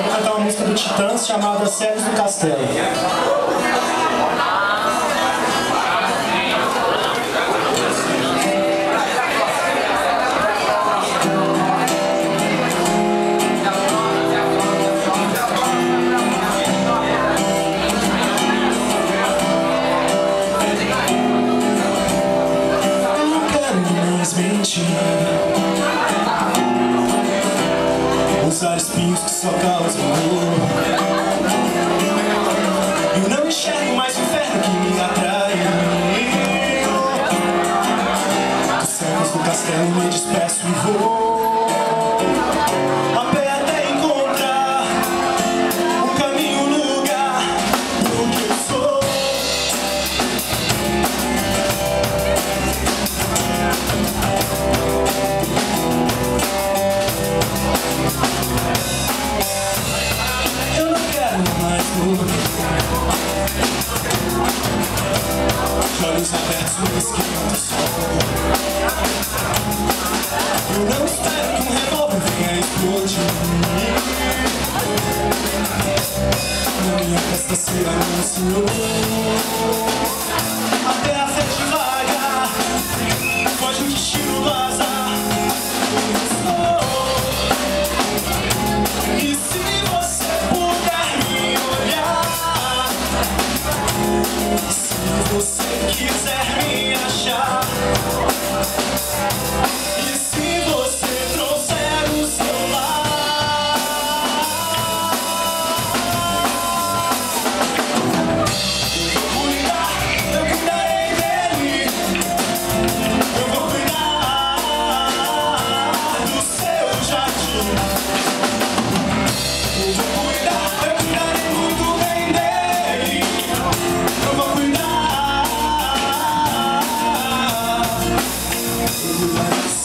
eu vou cantar uma música do Titãs chamada Cegos do Castelo. caçar espinhos que só causam dor Eu não enxergo mais o inferno que me atrai Dos céus do castelo me despeço e vou knows how that's risky to solve. You know that you have everything I told you. No, you have to see I'm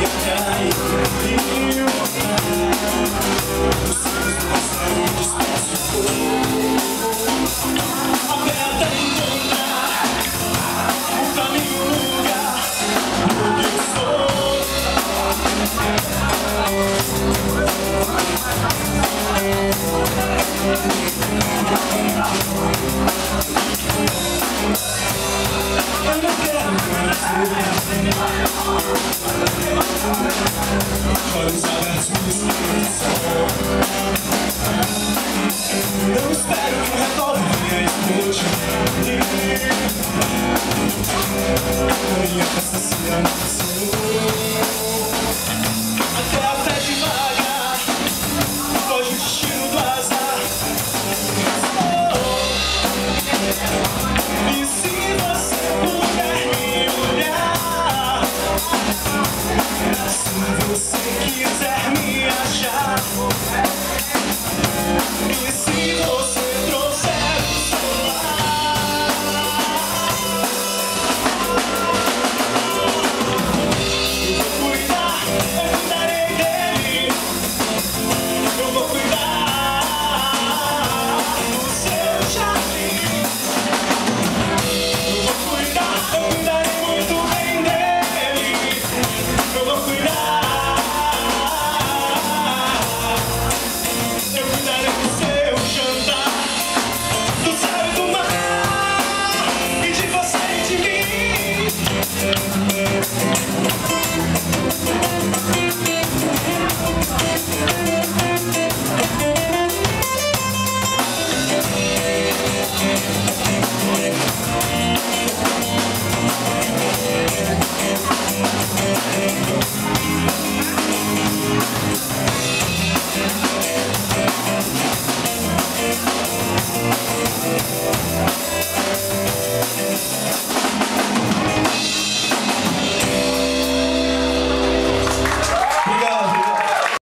you die. Cause I that's me, so